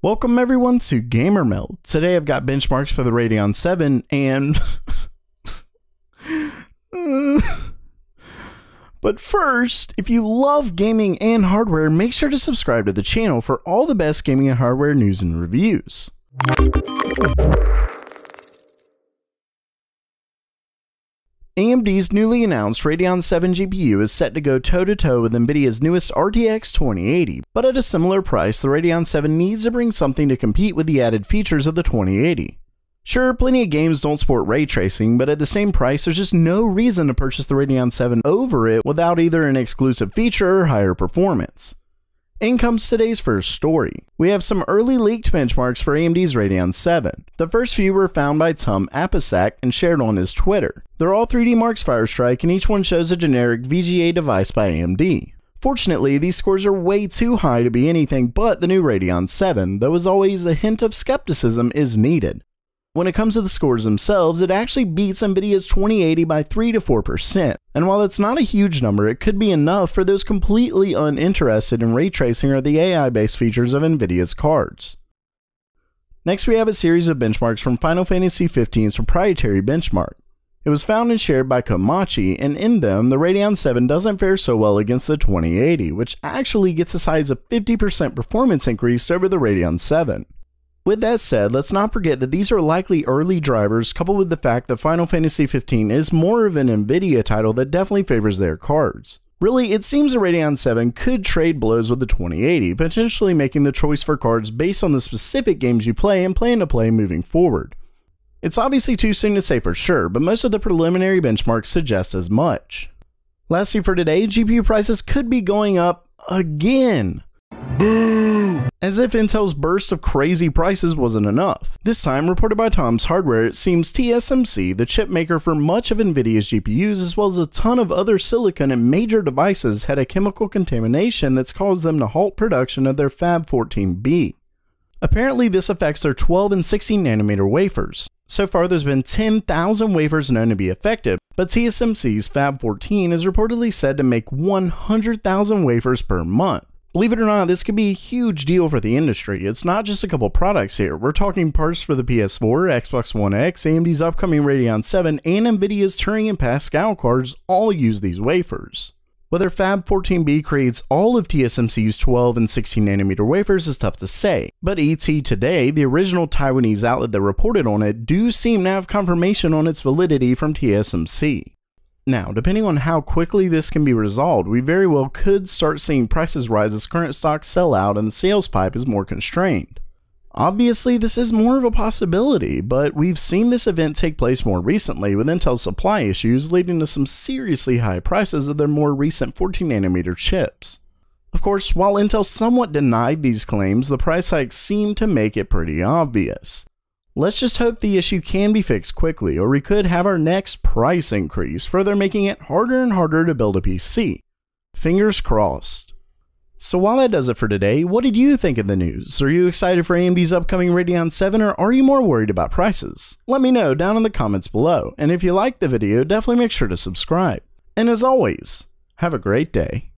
Welcome everyone to Gamer Meld. Today I've got benchmarks for the Radeon 7 and But first, if you love gaming and hardware, make sure to subscribe to the channel for all the best gaming and hardware news and reviews. AMD's newly announced Radeon 7 GPU is set to go toe to toe with NVIDIA's newest RTX 2080, but at a similar price, the Radeon 7 needs to bring something to compete with the added features of the 2080. Sure, plenty of games don't support ray tracing, but at the same price, there's just no reason to purchase the Radeon 7 over it without either an exclusive feature or higher performance. In comes today's first story. We have some early leaked benchmarks for AMD's Radeon 7. The first few were found by Tom Apisak and shared on his Twitter. They're all 3D Marks Firestrike and each one shows a generic VGA device by AMD. Fortunately, these scores are way too high to be anything but the new Radeon 7, though as always, a hint of skepticism is needed. When it comes to the scores themselves, it actually beats NVIDIA's 2080 by 3 to 4%. And while it's not a huge number, it could be enough for those completely uninterested in ray tracing or the AI based features of NVIDIA's cards. Next, we have a series of benchmarks from Final Fantasy XV's proprietary benchmark. It was found and shared by Komachi, and in them, the Radeon 7 doesn't fare so well against the 2080, which actually gets as high as a 50% performance increase over the Radeon 7. With that said, let's not forget that these are likely early drivers coupled with the fact that Final Fantasy XV is more of an Nvidia title that definitely favors their cards. Really, it seems the Radeon 7 could trade blows with the 2080, potentially making the choice for cards based on the specific games you play and plan to play moving forward. It's obviously too soon to say for sure, but most of the preliminary benchmarks suggest as much. Lastly for today, GPU prices could be going up again. Boo! As if Intel's burst of crazy prices wasn't enough. This time, reported by Tom's Hardware, it seems TSMC, the chip maker for much of Nvidia's GPUs, as well as a ton of other silicon and major devices, had a chemical contamination that's caused them to halt production of their Fab 14B. Apparently, this affects their 12 and 16 nanometer wafers. So far, there's been 10,000 wafers known to be affected, but TSMC's Fab 14 is reportedly said to make 100,000 wafers per month. Believe it or not, this could be a huge deal for the industry. It's not just a couple products here. We're talking parts for the PS4, Xbox One X, AMD's upcoming Radeon 7, and Nvidia's Turing and Pascal cards all use these wafers. Whether Fab 14B creates all of TSMC's 12 and 16 nanometer wafers is tough to say, but ET Today, the original Taiwanese outlet that reported on it, do seem to have confirmation on its validity from TSMC. Now, depending on how quickly this can be resolved, we very well could start seeing prices rise as current stocks sell out and the sales pipe is more constrained. Obviously, this is more of a possibility, but we've seen this event take place more recently with Intel's supply issues leading to some seriously high prices of their more recent 14nm chips. Of course, while Intel somewhat denied these claims, the price hikes seem to make it pretty obvious. Let's just hope the issue can be fixed quickly, or we could have our next price increase, further making it harder and harder to build a PC. Fingers crossed. So while that does it for today, what did you think of the news? Are you excited for AMD's upcoming Radeon 7 or are you more worried about prices? Let me know down in the comments below, and if you liked the video, definitely make sure to subscribe. And as always, have a great day.